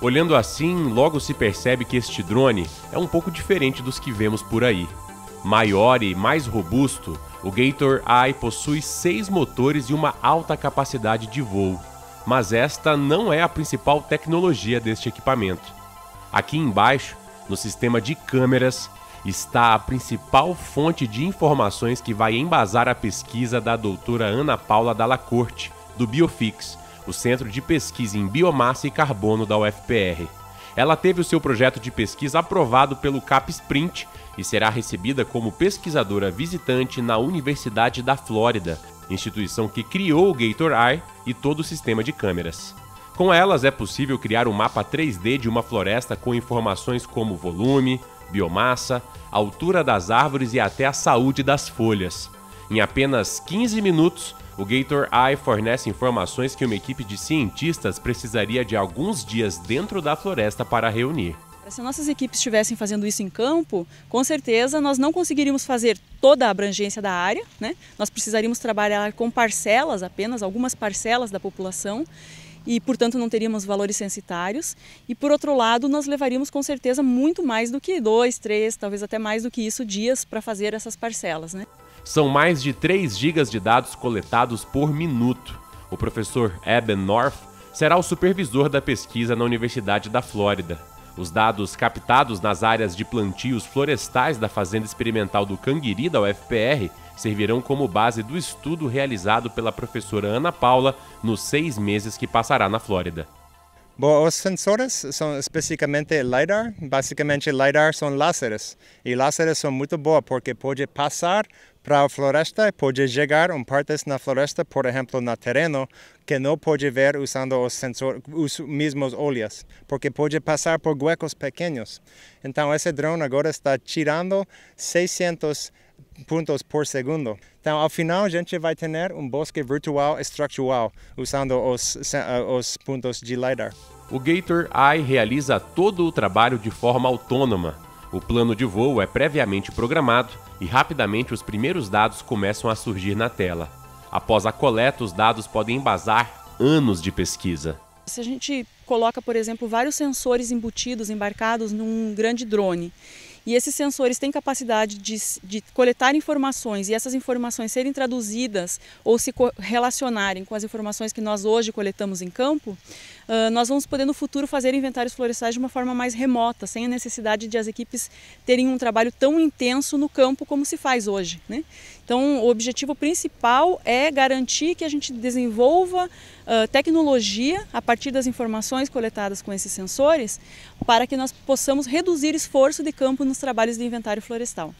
Olhando assim, logo se percebe que este drone é um pouco diferente dos que vemos por aí. Maior e mais robusto, o Gator Eye possui seis motores e uma alta capacidade de voo. Mas esta não é a principal tecnologia deste equipamento. Aqui embaixo, no sistema de câmeras, está a principal fonte de informações que vai embasar a pesquisa da doutora Ana Paula Dalla Corte, do Biofix, o Centro de Pesquisa em Biomassa e Carbono da UFPR. Ela teve o seu projeto de pesquisa aprovado pelo CapSprint e será recebida como pesquisadora visitante na Universidade da Flórida, instituição que criou o Gator Eye e todo o sistema de câmeras. Com elas é possível criar um mapa 3D de uma floresta com informações como volume, biomassa, altura das árvores e até a saúde das folhas. Em apenas 15 minutos, o Gator Eye fornece informações que uma equipe de cientistas precisaria de alguns dias dentro da floresta para reunir. Se nossas equipes estivessem fazendo isso em campo, com certeza nós não conseguiríamos fazer toda a abrangência da área, né? nós precisaríamos trabalhar com parcelas apenas, algumas parcelas da população, e, portanto, não teríamos valores censitários. E, por outro lado, nós levaríamos com certeza muito mais do que dois, três, talvez até mais do que isso, dias para fazer essas parcelas. Né? São mais de 3 gigas de dados coletados por minuto. O professor Eben North será o supervisor da pesquisa na Universidade da Flórida. Os dados captados nas áreas de plantios florestais da Fazenda Experimental do Canguiri da UFPR servirão como base do estudo realizado pela professora Ana Paula nos seis meses que passará na Flórida. Bom, os sensores são especificamente LiDAR. Basicamente, LiDAR são láseres. E láseres são muito bons porque pode passar para a floresta, pode chegar em partes na floresta, por exemplo, no terreno, que não pode ver usando os, sensor, os mesmos olhos, porque pode passar por huecos pequenos. Então, esse drone agora está tirando 600 pontos por segundo. Então, ao final, a gente vai ter um bosque virtual estrutural usando os, os pontos de LiDAR. O Gator Eye realiza todo o trabalho de forma autônoma. O plano de voo é previamente programado e rapidamente os primeiros dados começam a surgir na tela. Após a coleta, os dados podem embasar anos de pesquisa. Se a gente coloca, por exemplo, vários sensores embutidos, embarcados num grande drone, e esses sensores têm capacidade de, de, coletar informações e essas informações serem traduzidas ou se relacionarem com as informações que nós hoje coletamos em campo, uh, nós vamos poder no futuro fazer inventários florestais de uma forma mais remota, sem a necessidade de as equipes terem um trabalho tão intenso no campo como se faz hoje. Né? Então, o objetivo principal é garantir que a gente desenvolva uh, tecnologia a partir das informações coletadas com esses sensores para que nós possamos reduzir esforço de campo nos trabalhos de inventário florestal.